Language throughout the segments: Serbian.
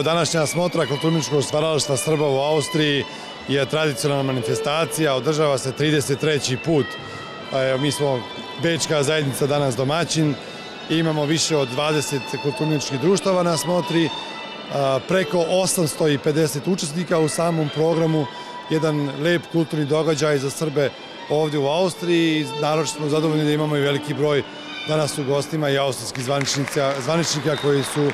Evo današnja smotra kulturničkog stvaralaštva Srba u Austriji je tradicionalna manifestacija, održava se 33. put. Evo, mi smo Bečka zajednica danas domaćin, imamo više od 20 kulturničkih društava na smotri, preko 850 učesnika u samom programu, jedan lep kulturni događaj za Srbe ovde u Austriji. Naroče smo zadovoljni da imamo i veliki broj danas u gostima i austrijskih zvaničnika koji su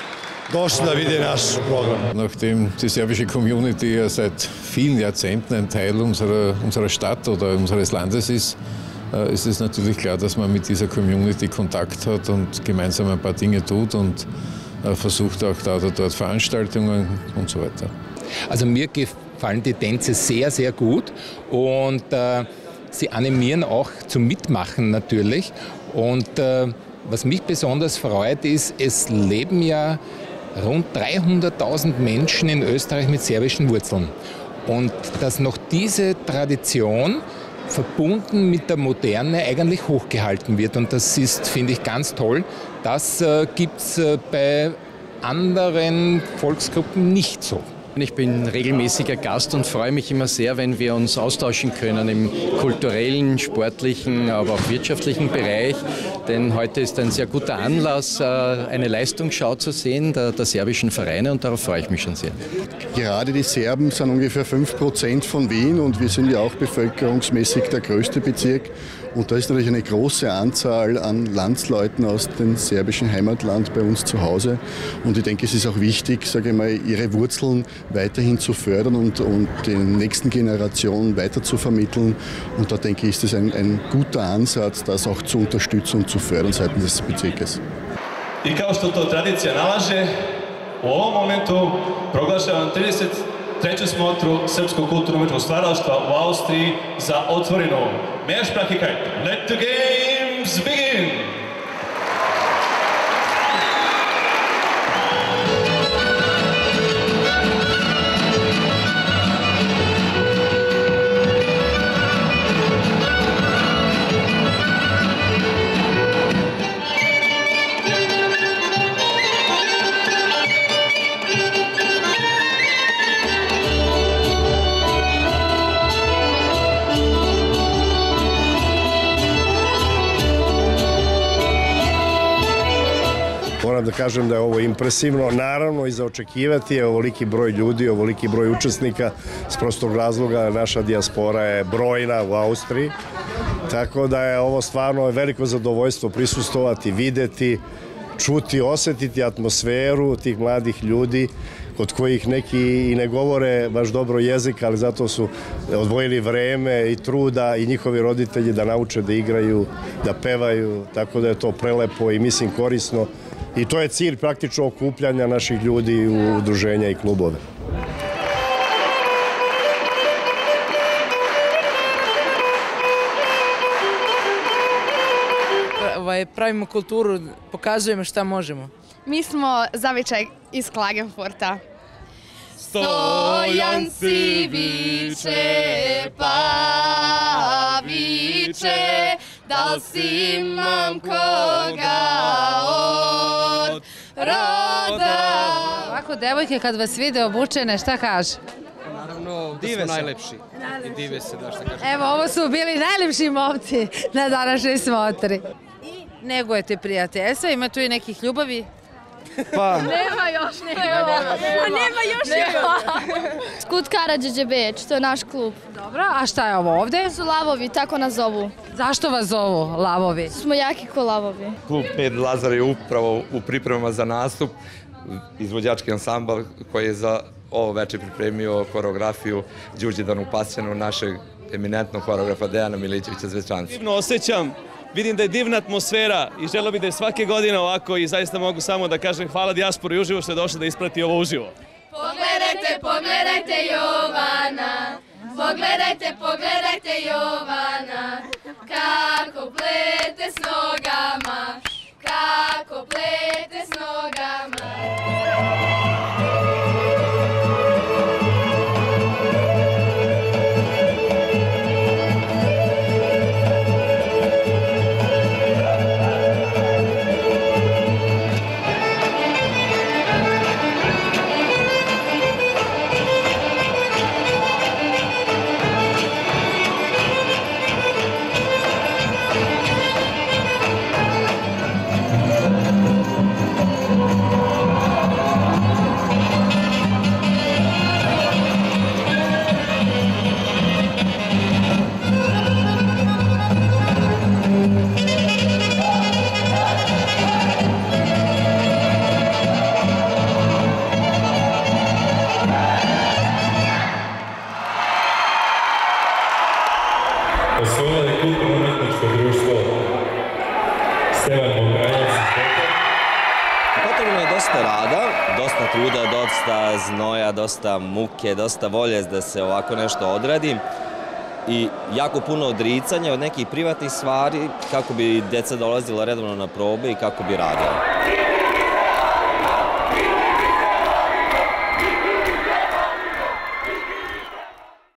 došli da vide naš program. Nachdem die serbische Community ja seit vielen Jahrzehnten ein Teil unserer, unserer Stadt oder unseres Landes ist, äh, ist es natürlich klar, dass man mit dieser Community Kontakt hat und gemeinsam ein paar Dinge tut und äh, versucht auch da oder dort Veranstaltungen und so weiter. Also mir gefallen die Tänze sehr, sehr gut und äh, sie animieren auch zum Mitmachen natürlich. Und äh, was mich besonders freut, ist, es leben ja rund 300.000 Menschen in Österreich mit serbischen Wurzeln. Und dass noch diese Tradition verbunden mit der Moderne eigentlich hochgehalten wird. Und das ist, finde ich, ganz toll. Das äh, gibt es äh, bei anderen Volksgruppen nicht so. Ich bin regelmäßiger Gast und freue mich immer sehr, wenn wir uns austauschen können im kulturellen, sportlichen, aber auch wirtschaftlichen Bereich. Denn heute ist ein sehr guter Anlass, äh, eine Leistungsschau zu sehen der, der serbischen Vereine und darauf freue ich mich schon sehr. Gerade die Serben sind ungefähr 5 Prozent von Wien und wir sind ja auch bevölkerungsmäßig der größte Bezirk. Und da ist natürlich eine große Anzahl an Landsleuten aus dem serbischen Heimatland bei uns zu Hause. Und ich denke, es ist auch wichtig, sage ich mal, ihre Wurzeln weiterhin zu fördern und, und den nächsten Generationen weiter zu vermitteln. Und da denke ich, ist es ein, ein guter Ansatz, das auch zu unterstützen und zu fördern seitens des Bezirkes. I kao što to tradicija nalaže, u ovom momentu proglašavam 30 treću smotru Srpskog kulturno-umetničkog stvaralaštva u Austriji za otvorenu Mehrsprachigkeit. Let the games da kažem da je ovo impresivno. Naravno i za očekivati je ovoliki broj ljudi, ovoliki broj učesnika s prostog razloga naša dijaspora je brojna u Austriji. Tako da je ovo stvarno veliko zadovoljstvo prisustovati, videti, čuti, osetiti atmosferu tih mladih ljudi kod kojih neki i ne govore baš dobro jezik, ali zato su odvojili vreme i truda i njihovi roditelji da nauče da igraju, da pevaju, tako da je to prelepo i mislim korisno i to je cilj praktično okupljanja naših ljudi u udruženja i klubove. Ovaj, pravimo kulturu, pokazujemo šta možemo. Mi smo zavičaj iz Klagenforta. Stojan si viče, pa viče, da li si imam koga roda. Ovako, devojke kad vas vide obučene, šta kaže? Naravno, da dive su najlepši. I dive se, da šta kaže. Evo, ovo su bili najlepši momci na današnjoj smotri. I negujete prijateljstva, ima tu i nekih ljubavi? Pa... nema još, nema. nema, nema još nema. Skut Karadžiđe Beč, to je naš klub. Dobro, a šta je ovo ovde? Su lavovi, tako nas zovu. Zašto vas zovu lavovi? Smo jaki ko lavovi. Klub Ped Lazar je upravo u pripremama za nastup, izvođački ansambal koji je za ovo veče pripremio koreografiju Đurđedanu Pasjanu, našeg eminentnog koreografa Dejana Milićevića Zvečanca. Divno osjećam Vidim da je divna atmosfera i želo bi da je svake godine ovako i zaista mogu samo da kažem hvala dijasporu i uživo što je došla da isprati ovo uživo. Pogledajte, pogledajte Jovana, pogledajte, pogledajte Jovana, kako Potrebno je dosta rada, dosta truda, dosta znoja, dosta muke, dosta volje da se ovako nešto odradi i jako puno odricanja od nekih privatnih stvari kako bi deca dolazila redovno na probe i kako bi radila.